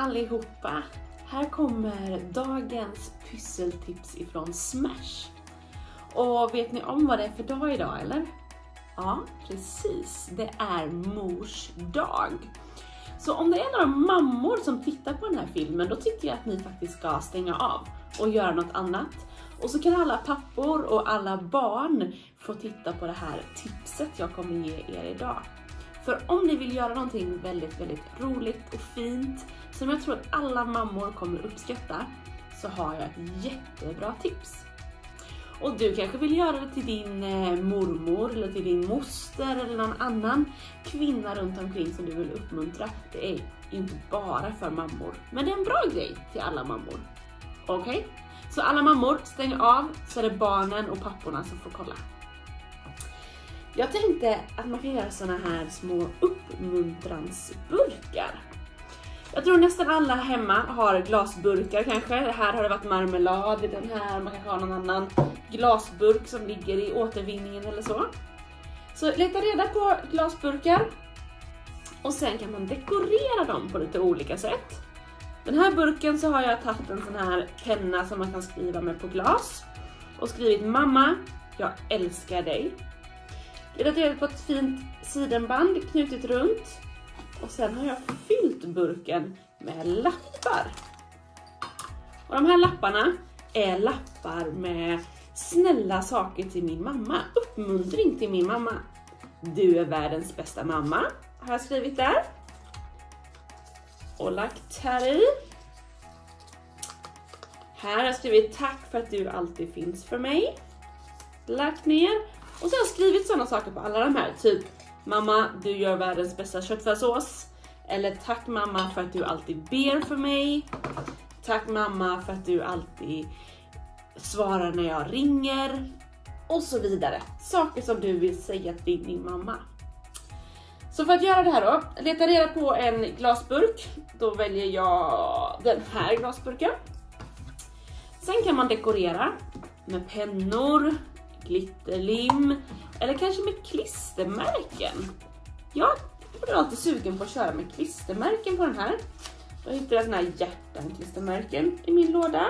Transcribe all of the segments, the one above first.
allihopa! Här kommer dagens pysseltips ifrån Smash. Och vet ni om vad det är för dag idag eller? Ja, precis. Det är mors dag. Så om det är några mammor som tittar på den här filmen, då tycker jag att ni faktiskt ska stänga av och göra något annat. Och så kan alla pappor och alla barn få titta på det här tipset jag kommer ge er idag. För om ni vill göra någonting väldigt, väldigt roligt och fint som jag tror att alla mammor kommer uppskatta så har jag ett jättebra tips. Och du kanske vill göra det till din eh, mormor eller till din moster eller någon annan kvinna runt omkring som du vill uppmuntra. Det är inte bara för mammor, men det är en bra grej till alla mammor. Okej? Okay? Så alla mammor, stäng av så är det barnen och papporna som får kolla. Jag tänkte att man kan göra såna här små uppmuntransburkar. Jag tror nästan alla hemma har glasburkar kanske. Här har det varit marmelad i den här, man kanske har någon annan glasburk som ligger i återvinningen eller så. Så leta reda på glasburkar och sen kan man dekorera dem på lite olika sätt. Den här burken så har jag tagit en sån här penna som man kan skriva med på glas och skrivit mamma, jag älskar dig. Letat på ett fint sidenband knutit runt och sen har jag fyllt burken med lappar. Och de här lapparna är lappar med snälla saker till min mamma, uppmuntring till min mamma. Du är världens bästa mamma, har jag skrivit där. Och lagt här i. Här har jag skrivit tack för att du alltid finns för mig. Lagt ner. Och så har jag skrivit sådana saker på alla de här, typ Mamma, du gör världens bästa köttfärssås. Eller tack mamma för att du alltid ber för mig. Tack mamma för att du alltid svarar när jag ringer. Och så vidare. Saker som du vill säga till din mamma. Så för att göra det här då, leta reda på en glasburk. Då väljer jag den här glasburken. Sen kan man dekorera med pennor, glitterlim eller kanske med klistermärken. Jag är alltid sugen på att köra med klistermärken på den här. Då hittade jag såna här hjärtan klistermärken i min låda.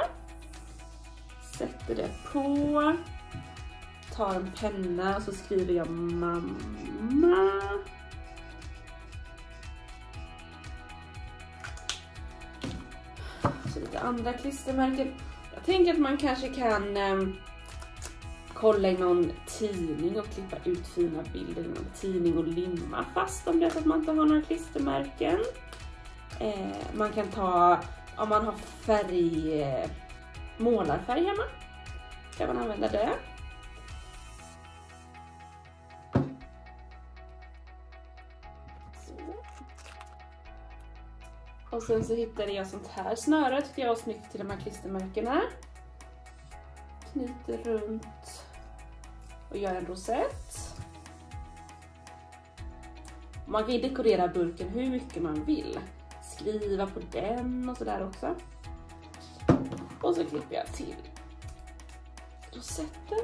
Sätter det på. Tar en penna och så skriver jag mamma. Så lite andra klistermärken. Jag tänker att man kanske kan eh, kolla i någon tidning och klippa ut fina bilder i någon tidning och limma fast om det är så att man inte har några klistermärken. Eh, man kan ta, om man har färg, eh, målarfärg hemma, kan man använda det. Och sen så hittade jag sånt här snöre, tyckte jag var snyggt till de här klistermärkena. Knyter runt och gör en rosett. Man kan ju dekorera burken hur mycket man vill. Skriva på den och sådär också. Och så klipper jag till rosetten.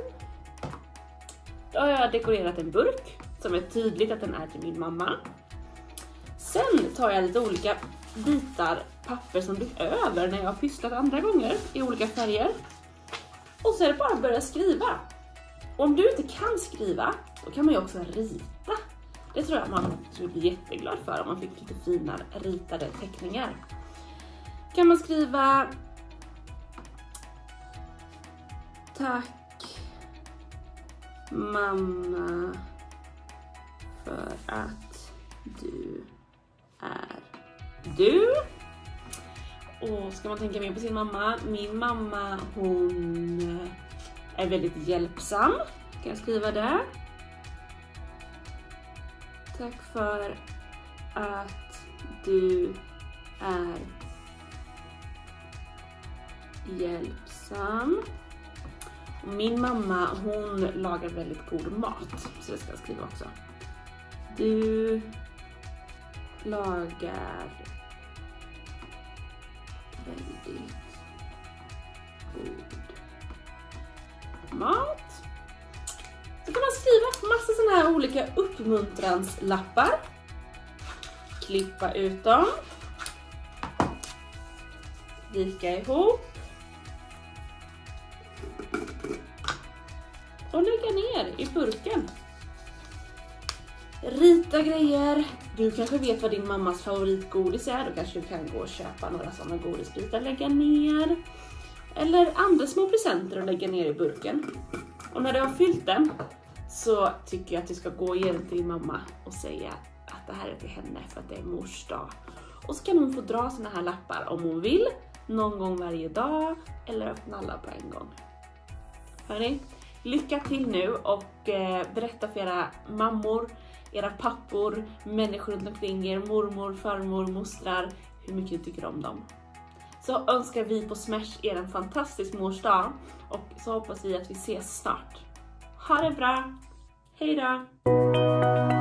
Då har jag dekorerat en burk som är tydligt att den är till min mamma. Sen tar jag lite olika bitar papper som blir över när jag har pysslat andra gånger i olika färger. Och så är det bara att börja skriva. Om du inte kan skriva, då kan man ju också rita. Det tror jag man skulle bli jätteglad för om man fick lite fina ritade teckningar. Kan man skriva Tack mamma för att du är du. Och ska man tänka mer på sin mamma, min mamma hon är väldigt hjälpsam. Kan jag skriva det. Tack för att du är hjälpsam. Min mamma hon lagar väldigt god mat, så det ska jag skriva också. Du lagar väldigt mat. Så kan man skriva massa sådana här olika uppmuntranslappar. Klippa ut dem. vika ihop. Och lägga ner i burken. Rita grejer. Du kanske vet vad din mammas favoritgodis är. Då kanske du kan gå och köpa några sådana godisbitar, lägga ner. Eller andra små presenter att lägga ner i burken. Och när du har fyllt den så tycker jag att du ska gå igen till din mamma och säga att det här är till henne för att det är mors dag. Och så kan hon få dra såna här lappar om hon vill, någon gång varje dag eller öppna alla på en gång. Hörni, lycka till nu och eh, berätta för era mammor, era pappor, människor runt omkring er, mormor, farmor, mostrar, hur mycket ni tycker om dem. Så önskar vi på Smash er en fantastisk morsdag och så hoppas vi att vi ses snart. Ha det bra! Hejdå!